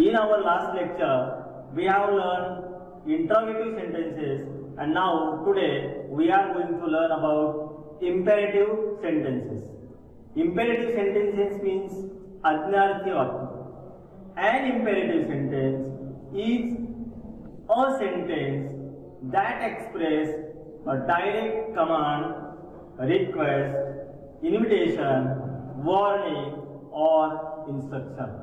In our last lecture, we have learned interrogative sentences and now today we are going to learn about imperative sentences. Imperative sentences means vakya. An imperative sentence is a sentence that express a direct command, request, invitation, warning or instruction.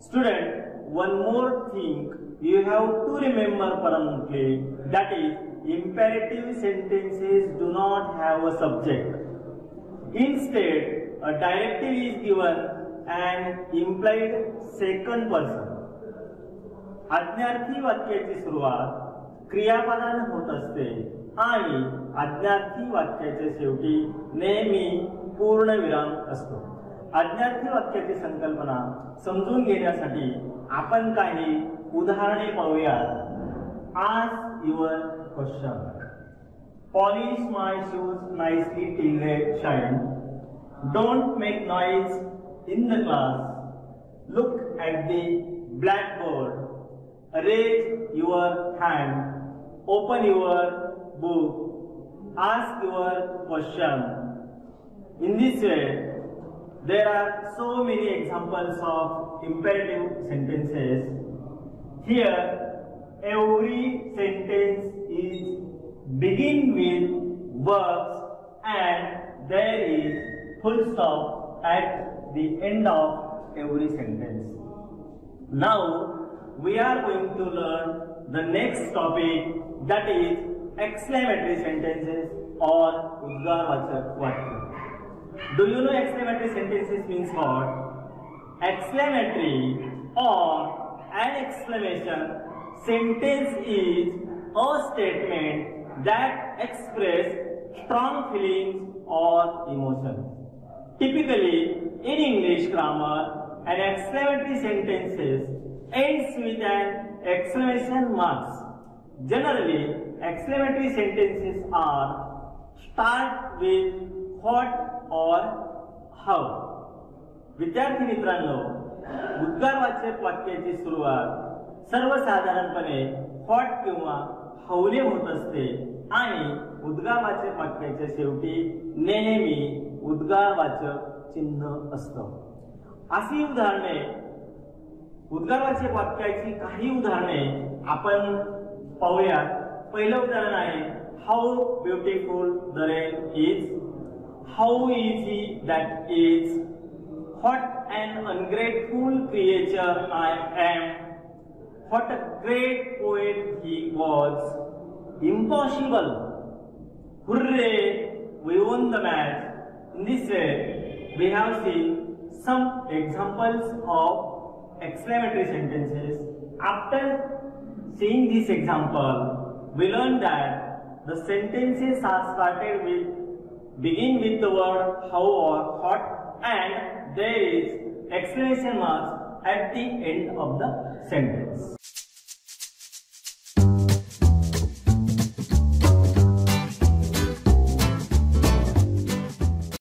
Student, one more thing you have to remember permanently that is imperative sentences do not have a subject. Instead, a directive is given and implied second person. आज्ञार्थी वाक्याची सुरुवात क्रियापदाने होत असते आणि आज्ञार्थी वाक्याच्या शेवटी नेहमी पूर्णविराम असतो आज्ञार्थी वाक्याची संकल्पना समजून घेण्यासाठी आपण काही उदाहरणे पाहूयात. आज your question polish my shoes nicely till they shine don't make noise in the class look at the blackboard raise your hand, open your book, ask your question. In this way, there are so many examples of imperative sentences. Here, every sentence is begin with verbs and there is full stop at the end of every sentence. Now, we are going to learn the next topic that is exclamatory sentences or udgarvachak vakya. Do you know exclamatory sentences means what? Exclamatory or an exclamation sentence is a statement that express strong feelings or emotions. Typically, in English grammar, an exclamatory sentences ends with an exclamation marks. Generally, exclamatory sentences are start with what or how. विद्यार्थी मित्रांनो उद्गारवाचक वाक्याची सुरुवात सर्वसाधारणपणे hot किंवा हवले होत असते आणि उद्गारवाचक वाक्याच्या शेवटी नेहमी उद्गारवाचक चिन्ह असतं. अशी उदाहरणे. उद्गारवाचक वाक्याची काही उदाहरणे आपण पाहूयात. पहिलं उदाहरण आहे how beautiful the rain is how easy that is, what an ungrateful creature I am, what a great poet he was, impossible, hooray, we won the match. In this way, we have seen some examples of exclamatory sentences. After seeing this example, we learn that the sentences are started with begin with the word how or what and there is exclamation marks at the end of the sentence.